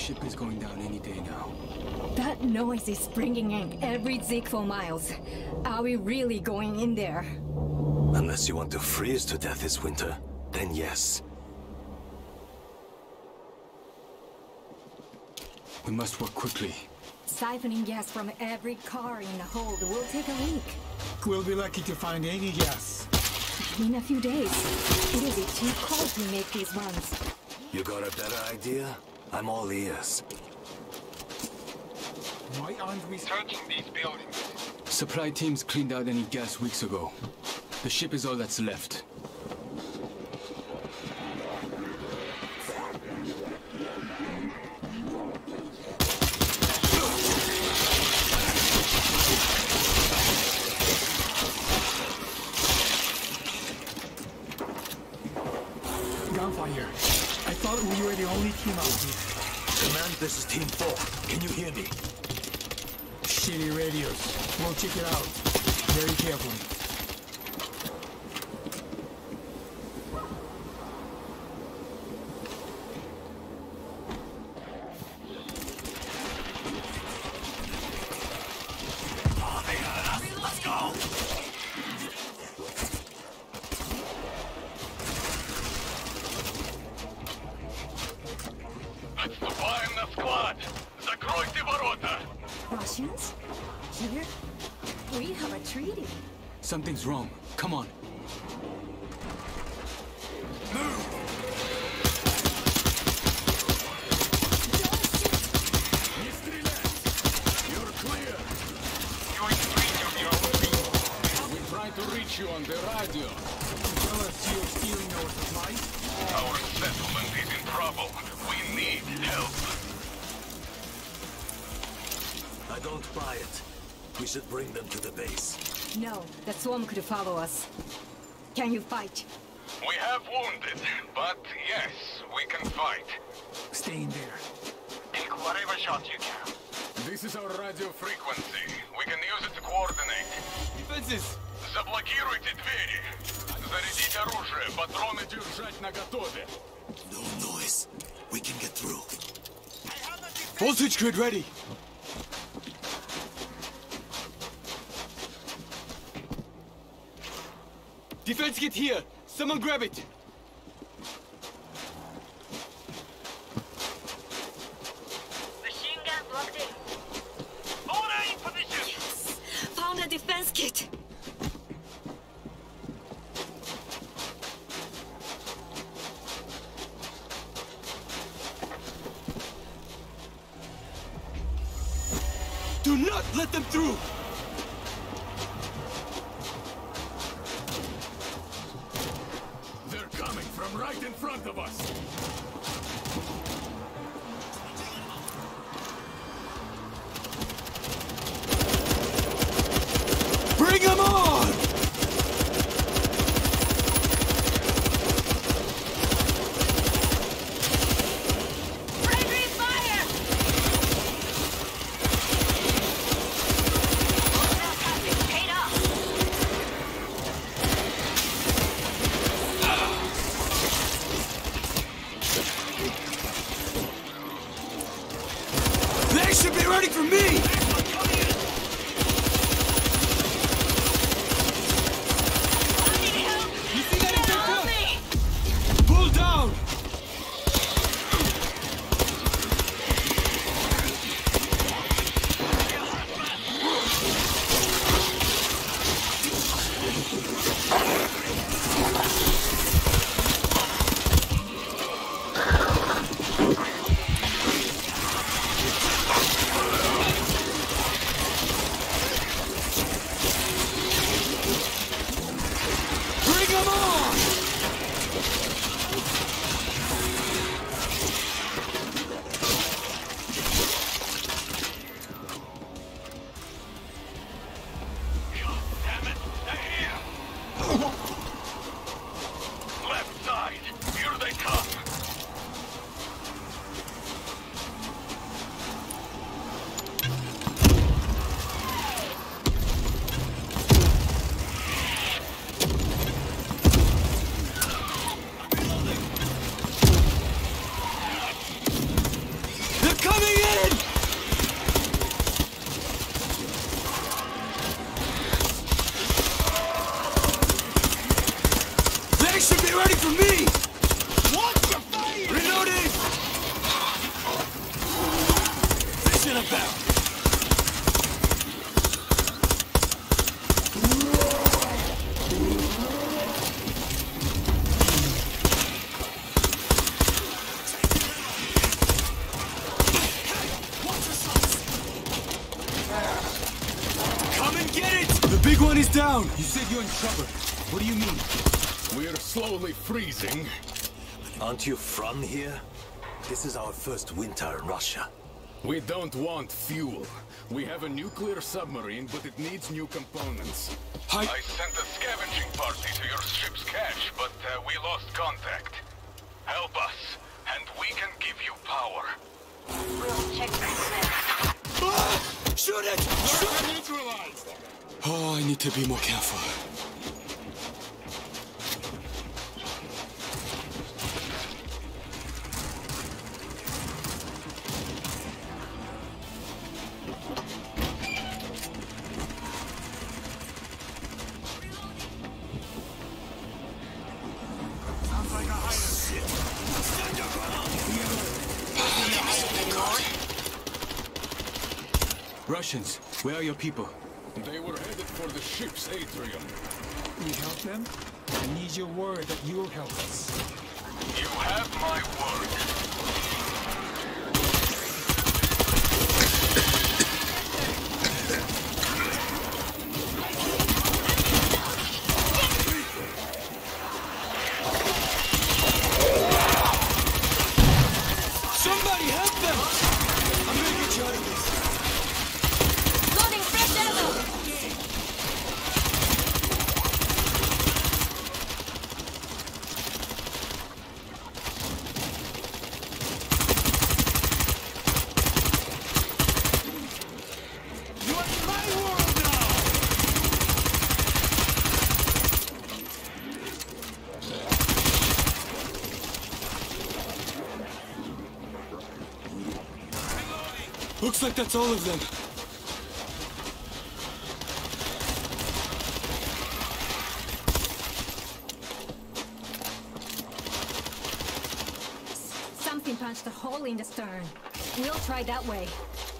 ship is going down any day now. That noise is bringing in every zig for miles. Are we really going in there? Unless you want to freeze to death this winter, then yes. We must work quickly. Siphoning gas from every car in the hold will take a week. We'll be lucky to find any gas. In a few days. It'll be too cold to make these runs. You got a better idea? I'm all ears. Why aren't we Searching these buildings. Supply teams cleaned out any gas weeks ago. The ship is all that's left. gunfire? I thought we were the only team out this is Team 4. Can you hear me? Shitty radios. We'll check it out. Very carefully. Something's wrong. Come on. We should bring them to the base. No, the swarm could follow us. Can you fight? We have wounded, but yes, we can fight. Stay in there. Take whatever shot you can. This is our radio frequency. Frequency. We can use it to coordinate. Defenses! Заблокируйте двери. Зарядить оружие, патроны Держать наготове. No noise. We can get through. Voltage grid ready! Defense kit here! Someone grab it! Aren't you from here? This is our first winter in Russia. We don't want fuel. We have a nuclear submarine, but it needs new components. Hi. I sent a scavenging party to your ship's cache, but uh, we lost contact. Help us, and we can give you power. We'll check back Shoot it! Shoot Neutralized! Oh, I need to be more careful. Russians, where are your people? They were headed for the ship's atrium. We help them? I need your word that you'll help us. You have my word. Somebody help them! I'm gonna get you out of this. Loading fresh ammo! You're in my world now! Looks like that's all of them. Something punched a hole in the stern. We'll try that way.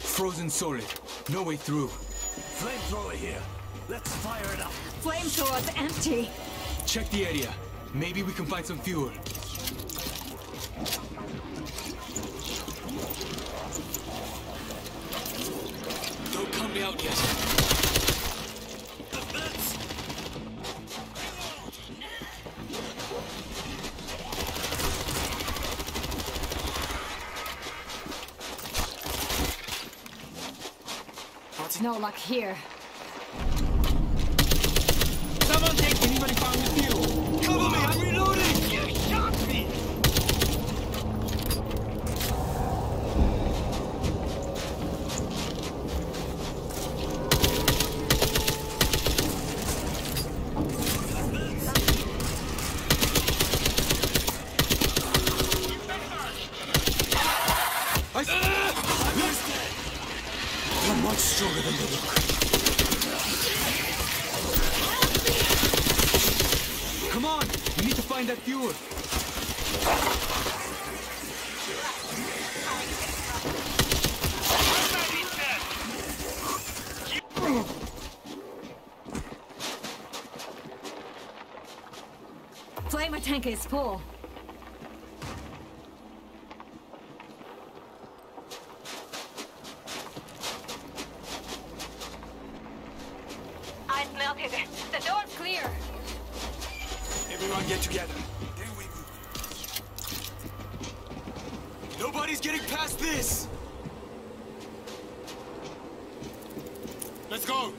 Frozen solid. No way through. Flamethrower here. Let's fire it up. Flamethrower's empty. Check the area. Maybe we can find some fuel. Out yet. No luck here. Someone take anybody found the fuel. Cover me! I'm reloading! You shot me! I... They're much stronger than they look. Come on! We need to find that fuel. Flamer tank is full. Everyone get together. Nobody's getting past this! Let's go!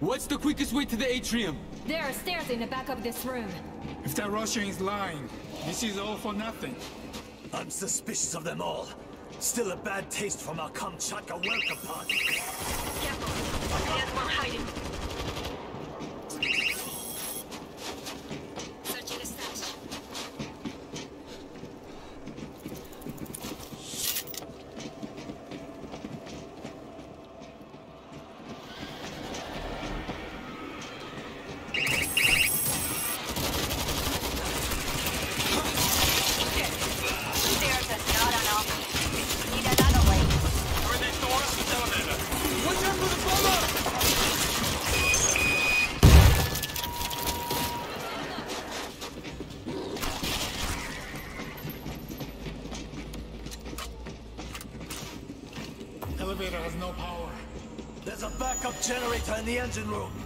What's the quickest way to the atrium? There are stairs in the back of this room. If that Russian is lying, this is all for nothing. I'm suspicious of them all. Still a bad taste from our Kamchatka welcome party. careful. Hiding. and the engine room.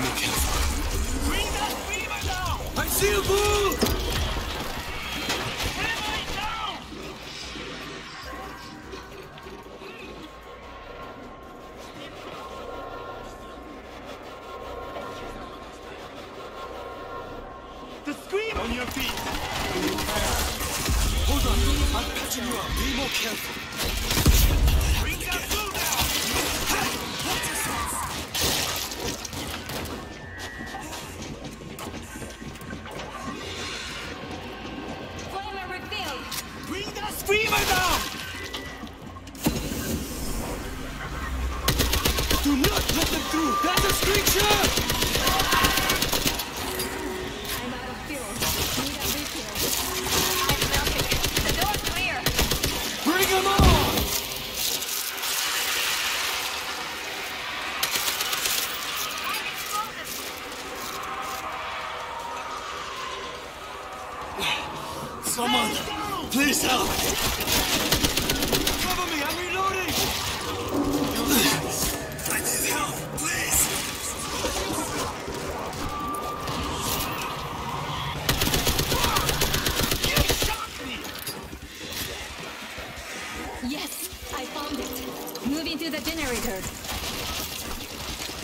enemy. Bring that beamer down! I see a bull! Reach out!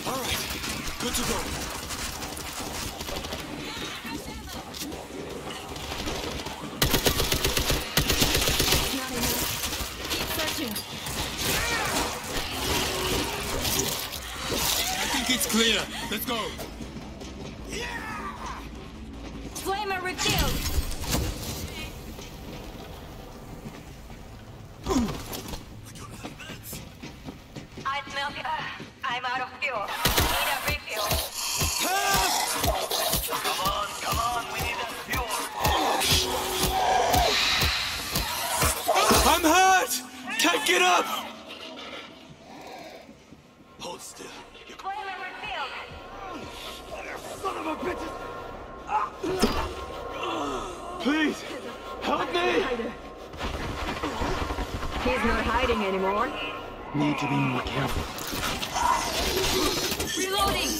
All right, good to go. Clear. Let's go. Hold still. You Blamer Redfield! Son of a bitch! Please! Help me! He's not hiding anymore. Need to be more careful. Reloading!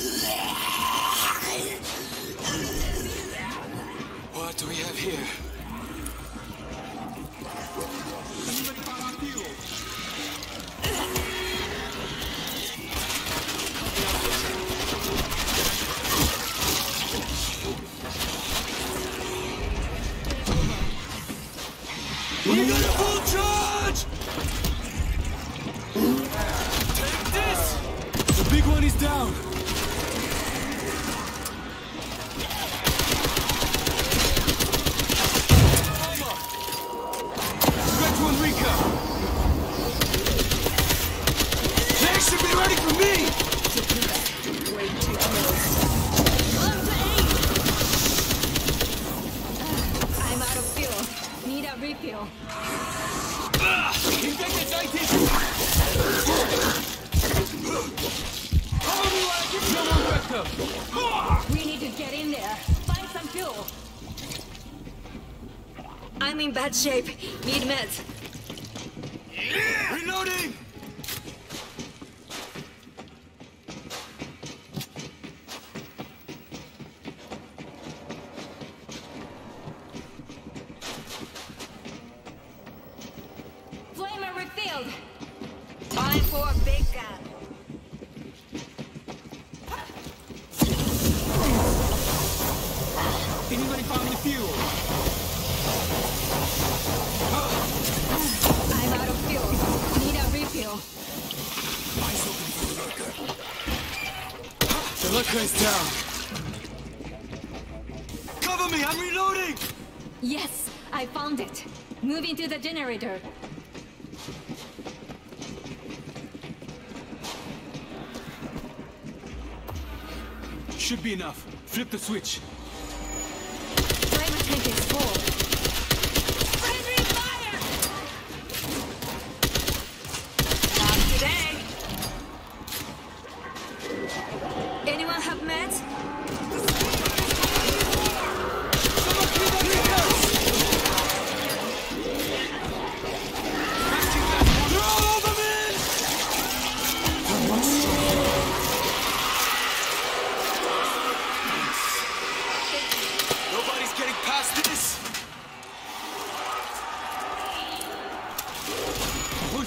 What do we have here? down! shape. Down. Cover me! I'm reloading! Yes, I found it. Moving to the generator. Should be enough. Flip the switch.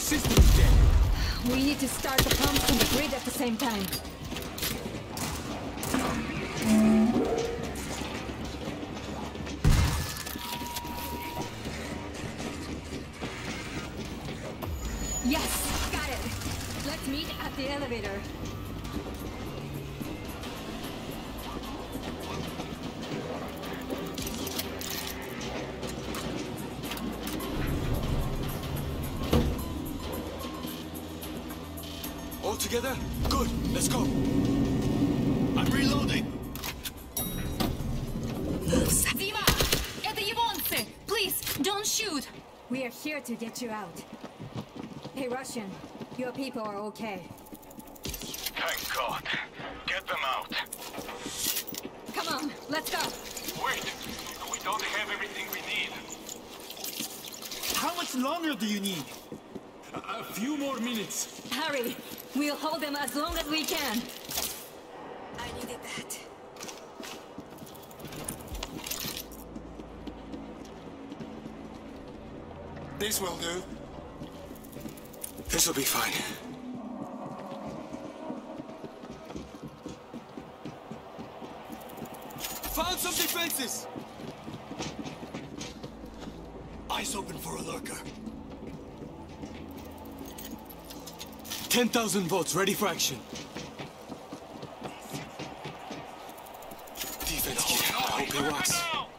System is dead. We need to start the pumps and the grid at the same time. Yes, got it. Let's meet at the elevator. Don't! We are here to get you out. Hey, Russian, your people are okay. Thank God. Get them out. Come on, let's go. Wait, we don't have everything we need. How much longer do you need? A few more minutes. Hurry! We'll hold them as long as we can. This will do. This'll be fine. Found some defenses! Eyes open for a lurker. 10,000 volts, ready for action. Defense kit, I hope it works.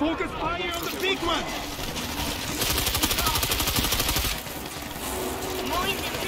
Focus fire on the big one. Mowing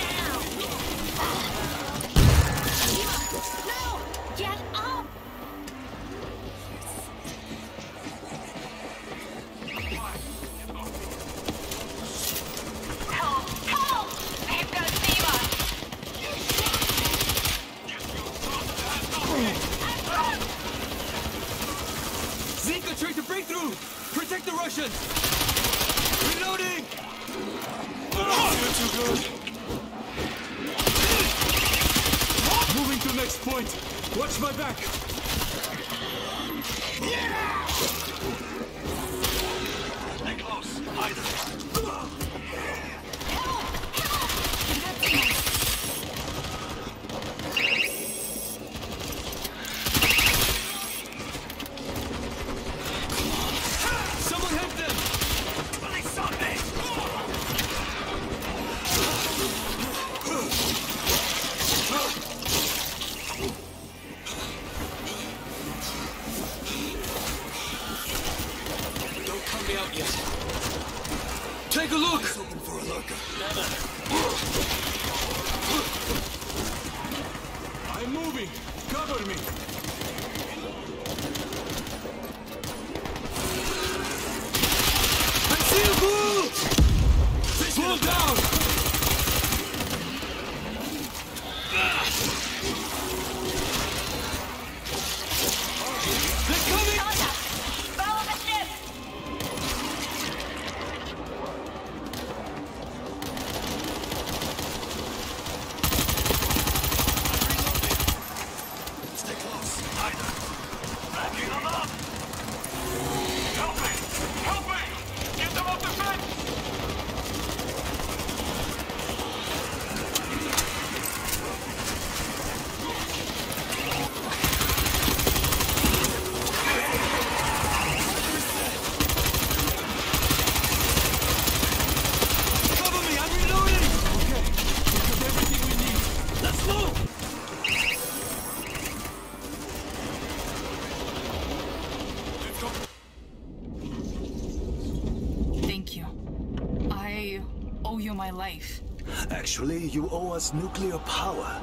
Actually, you owe us nuclear power.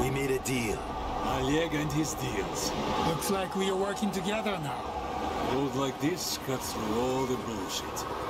We made a deal. Oleg and his deals. Looks like we are working together now. Road like this cuts through all the bullshit.